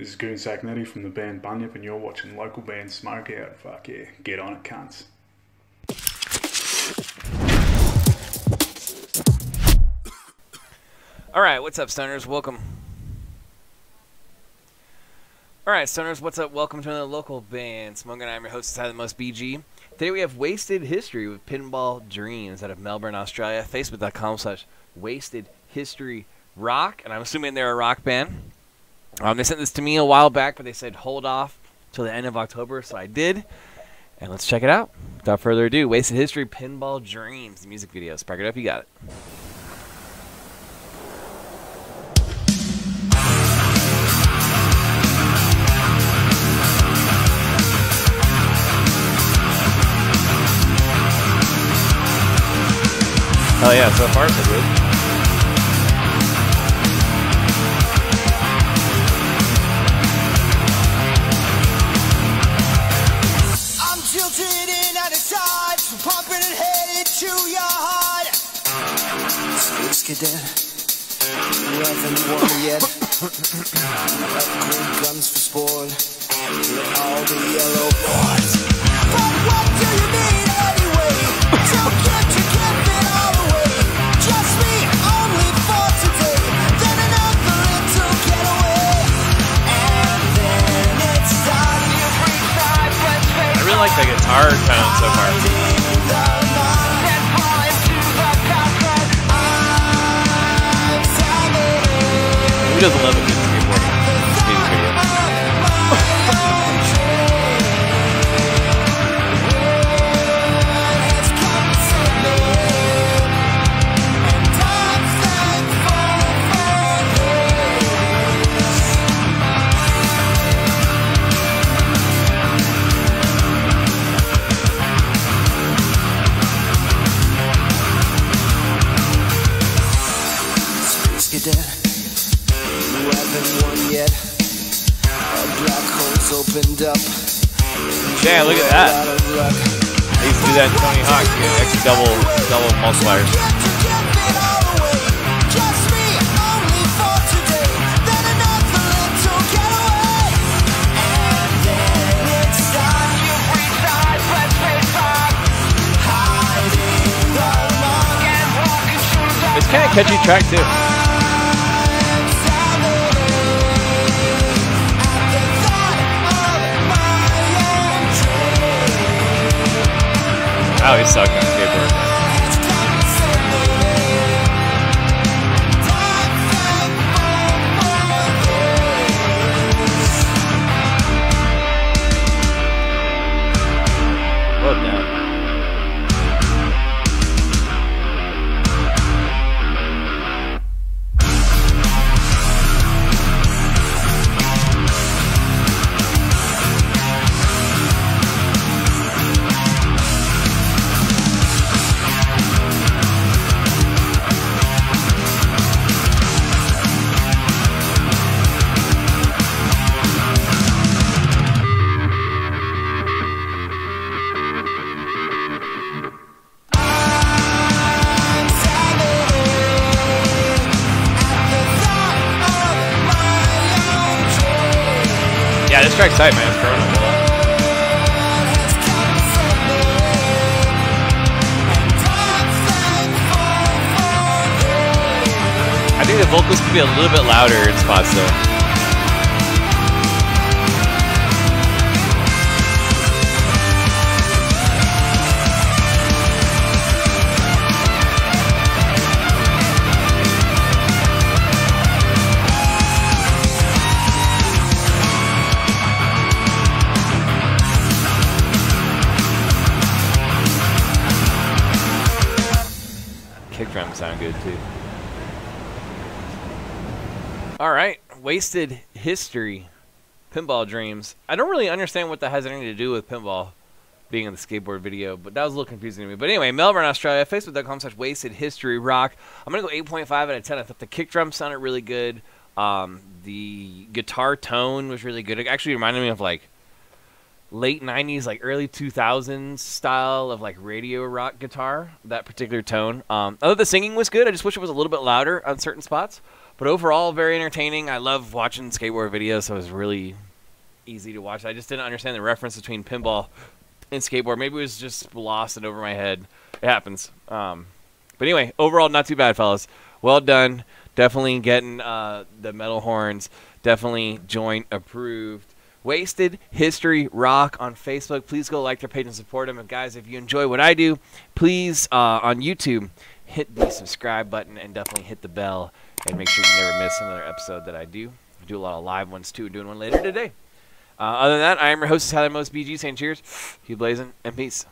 This is Goonsack Netty from the band Bunyip, and you're watching local band Smoke Out. Fuck yeah, get on it, cunts. All right, what's up, stoners? Welcome. All right, stoners, what's up? Welcome to another local band. Smoke and I'm your host, Tyler the Most BG. Today we have Wasted History with Pinball Dreams out of Melbourne, Australia. Facebook.com slash Wasted History Rock, and I'm assuming they're a rock band. Um, they sent this to me a while back, but they said hold off till the end of October, so I did. And let's check it out. Without further ado, Wasted History, Pinball Dreams, the music video. Spark it up, you got it. Hell yeah, so far so good. Tilted in at its sides, pumping and headed to your heart. Space cadet, you haven't won yet. Upgrade guns for sport, all the yellow boys. But what do you need the guitar so far. Who doesn't love a opened up. Damn, look at that. of luck. I used to do that in Tony Hawk. Yeah, extra double, double multipliers. It's kind of catchy track too. I he's suck on skateboard. Yeah, this track's tight, man. I think the vocals could be a little bit louder in spots though. Drums sound good too. All right, wasted history, pinball dreams. I don't really understand what that has anything to do with pinball being in the skateboard video, but that was a little confusing to me. But anyway, Melbourne, Australia, facebook.com slash wasted history rock. I'm gonna go 8.5 out of 10. I thought the kick drum sounded really good. Um, the guitar tone was really good. It actually reminded me of like late 90s like early 2000s style of like radio rock guitar that particular tone um, although the singing was good i just wish it was a little bit louder on certain spots But overall, very entertaining. I love watching skateboard videos, so it was really easy to watch. I just didn't understand the reference between pinball and skateboard. Maybe it was just lost and over my head. It happens. Um, but anyway, overall, not too bad, fellas. Well done. Definitely getting uh, the metal horns. Definitely joint approved. Wasted History Rock on Facebook. Please go like their page and support them. And guys, if you enjoy what I do, please uh, on YouTube hit the subscribe button and definitely hit the bell and make sure you never miss another episode that I do. I do a lot of live ones too. Doing one later today. Uh, other than that, I am your host, Tyler Most BG, saying cheers, keep blazing, and peace.